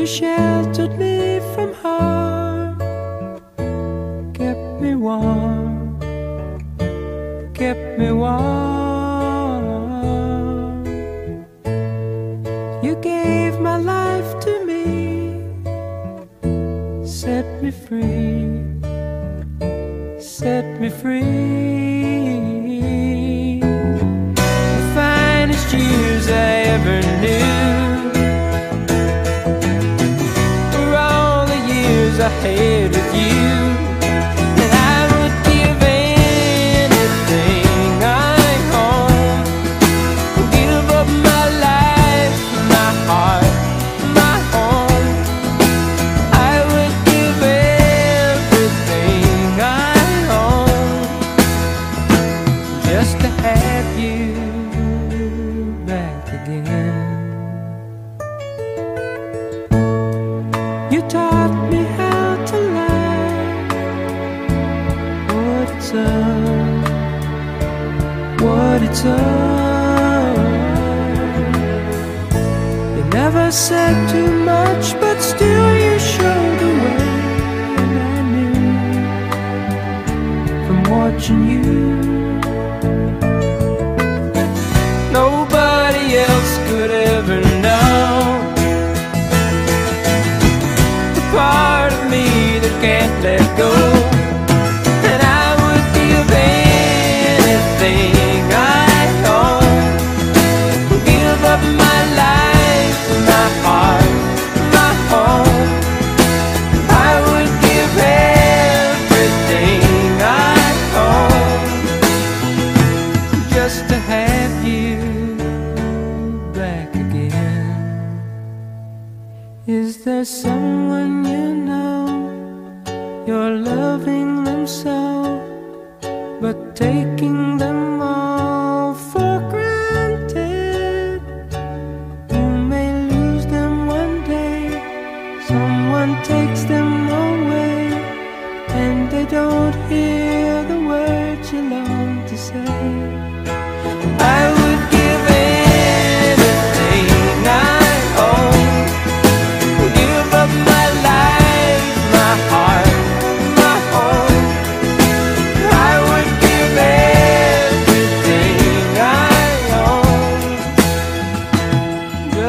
You sheltered me from harm, kept me warm, kept me warm. You gave my life to me, set me free, set me free. Years with you. And I would give anything I own. Give up my life, my heart, my home. I would give everything I own just to have you back again. You taught You never said too much, but still you showed the way, and I knew from watching you. Nobody else could ever know the part of me that can't let go.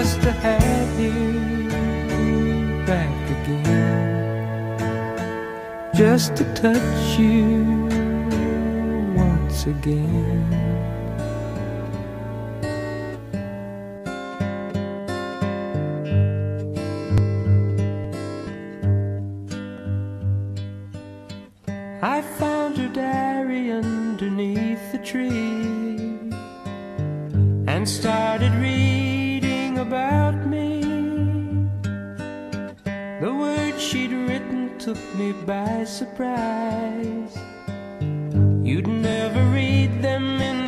Just to have you back again. Just to touch you once again. Words she'd written took me by surprise. You'd never read them in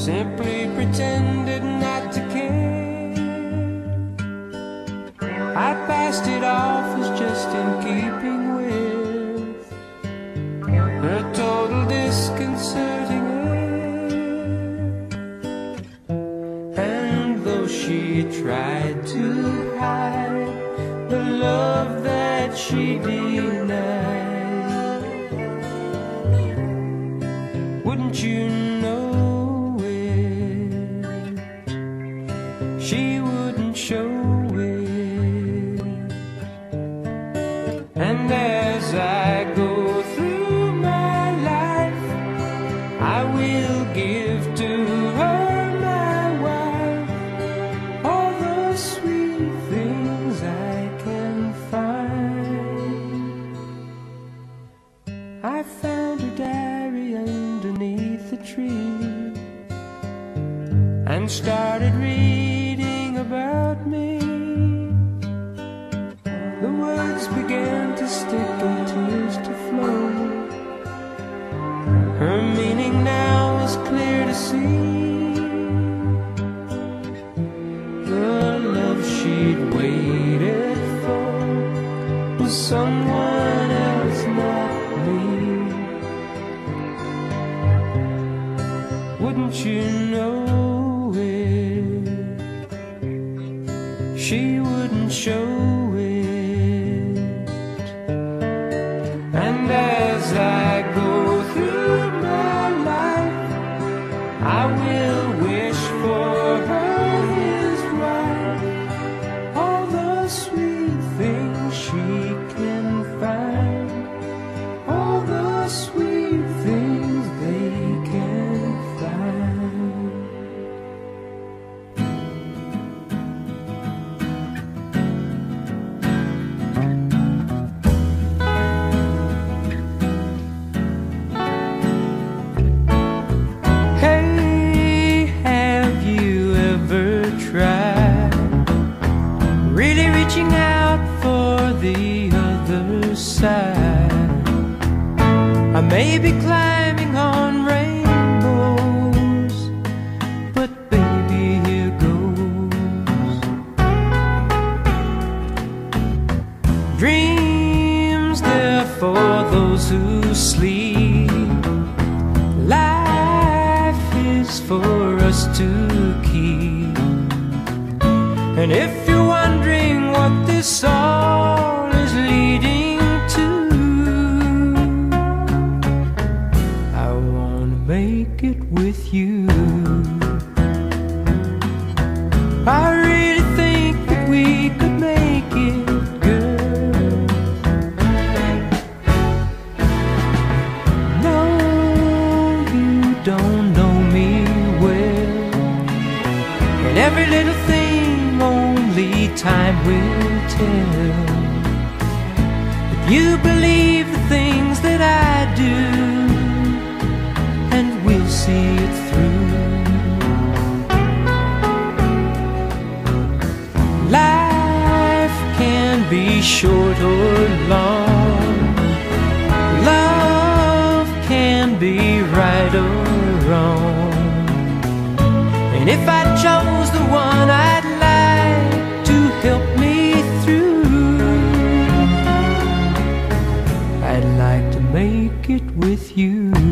simply pretended not fingers began to stick and tears to flow. Her meaning now was clear to see. The love she'd waited for was someone else, not me. Wouldn't you know? I may be climbing on rainbows, but baby, here goes. Dreams, they're for those who sleep. Life is for us to keep. And if you're wondering what this all you. I really think that we could make it, girl. No, you don't know me well. And every little thing only time will tell. If you believe the things that I do, and we'll see short or long. Love can be right or wrong. And if I chose the one I'd like to help me through, I'd like to make it with you.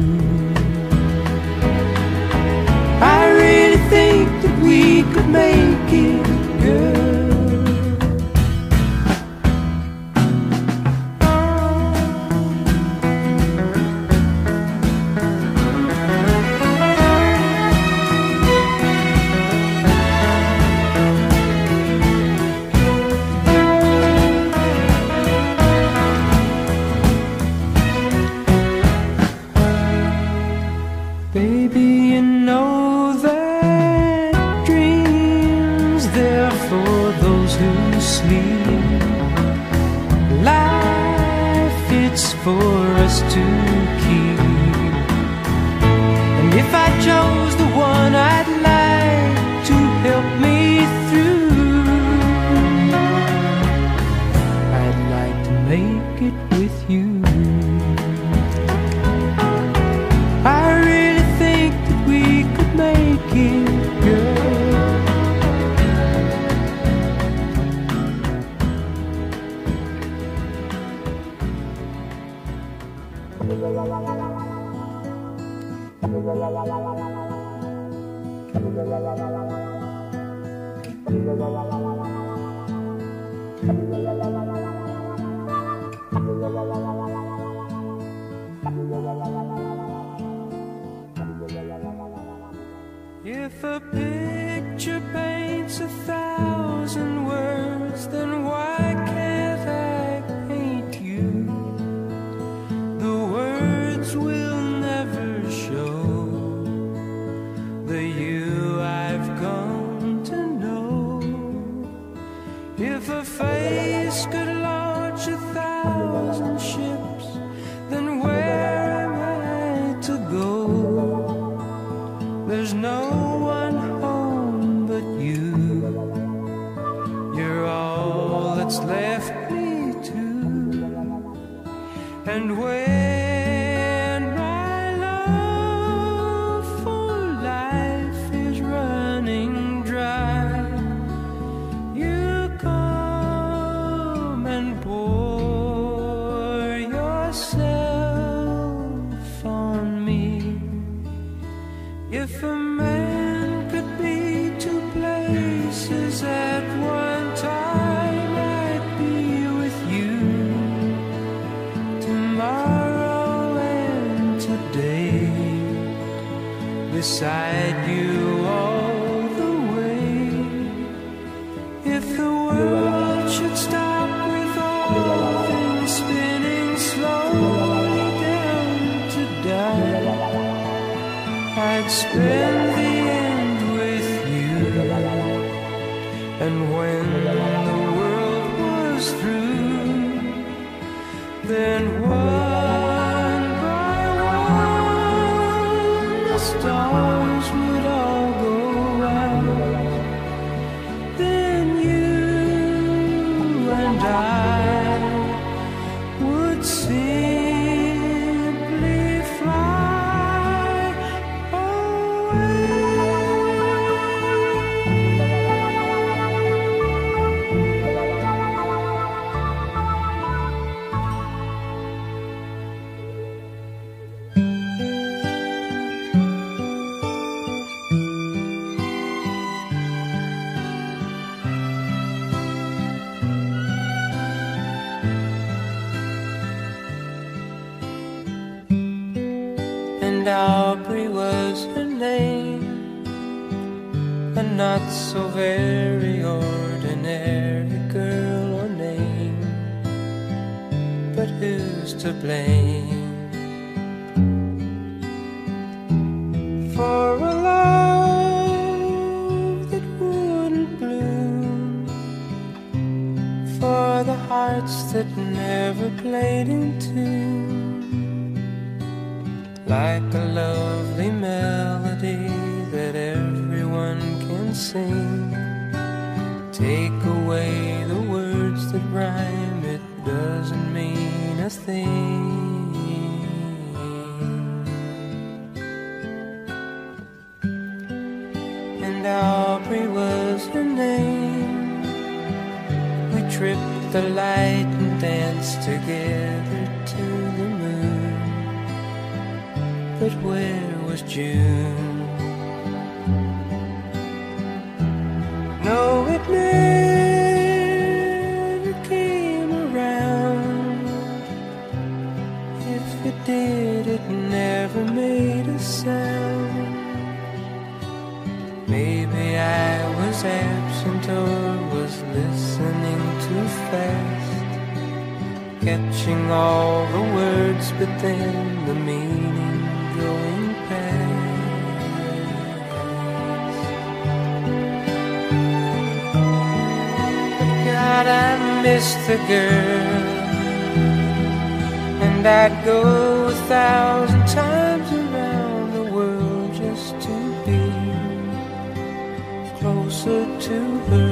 For us to keep. And if I chose the one I'd la la and Aubrey was her name, a not so very ordinary girl or name, but who's to blame for a love that wouldn't bloom? For the hearts that never played in tune like a lovely melody that everyone can sing. Take away the words that rhyme, it doesn't mean a thing. And Aubrey was her name. We tripped the light and danced together But where was June? No, it never Miss the girl, and I'd go a thousand times around the world just to be closer to her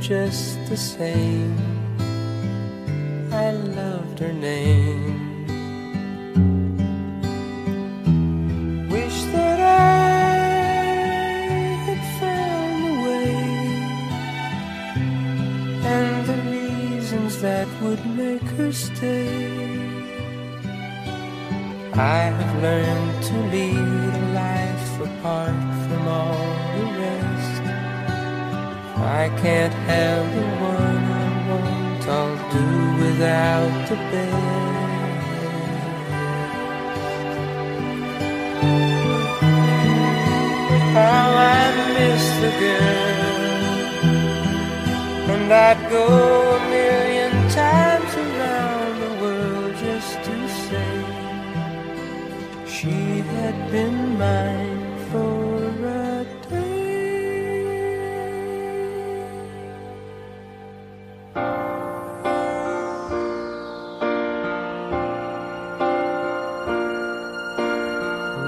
just the same. I loved her name. Can't have the one I want, I'll do without the best. How I miss the girl, and I'd go a million times around the world just to say she had been mine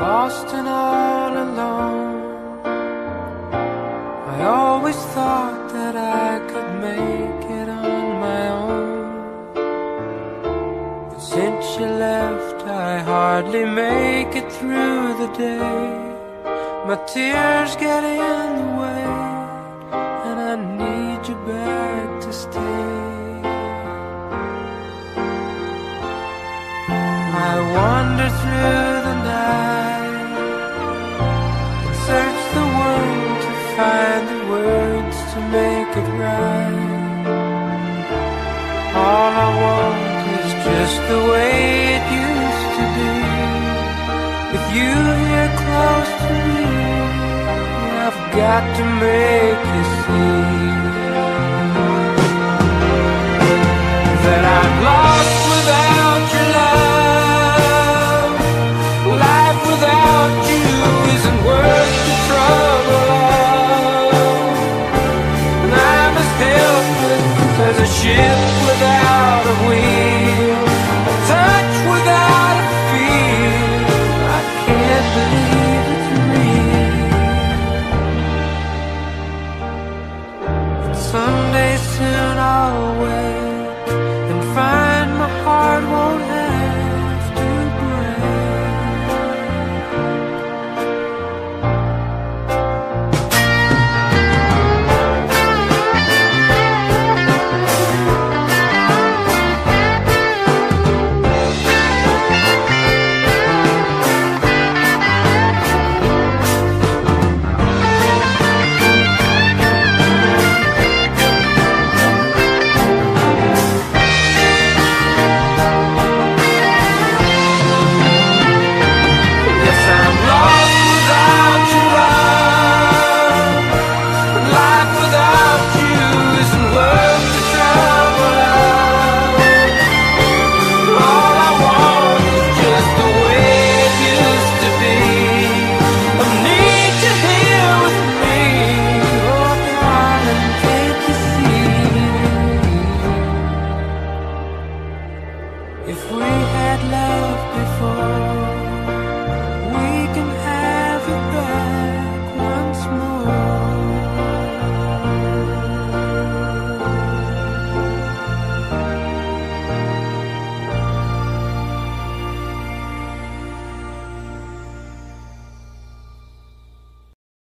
lost and all alone. I always thought that I could make it on my own. But since you left, I hardly make it through the day. My tears get in the way, and I need you back to stay. I wander through got to make you see that I'm lost without your love. Life without you isn't worth the trouble of. And I'm as helpless as a ship without.